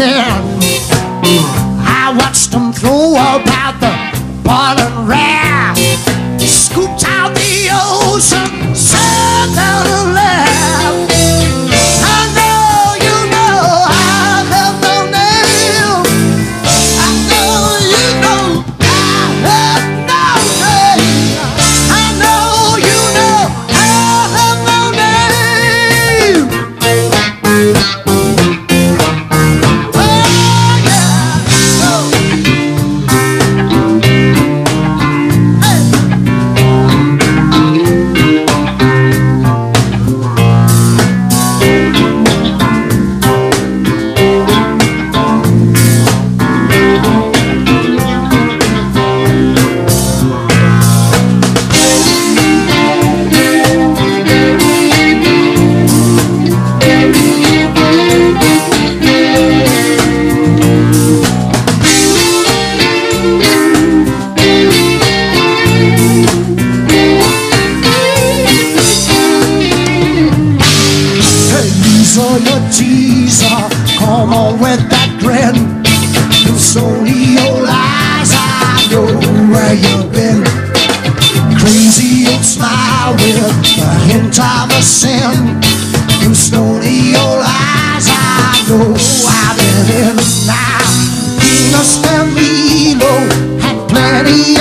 Yeah. Saw your teaser, come on with that grin. Cause only your eyes, I know where you've been. Crazy old smile with a hint of a sin. Cause only your eyes, I know I've been in. Now, Venus and Milo had plenty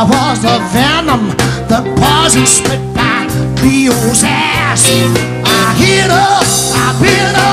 I was the venom that poison spit by Leo's ass. I hit up, I bit up.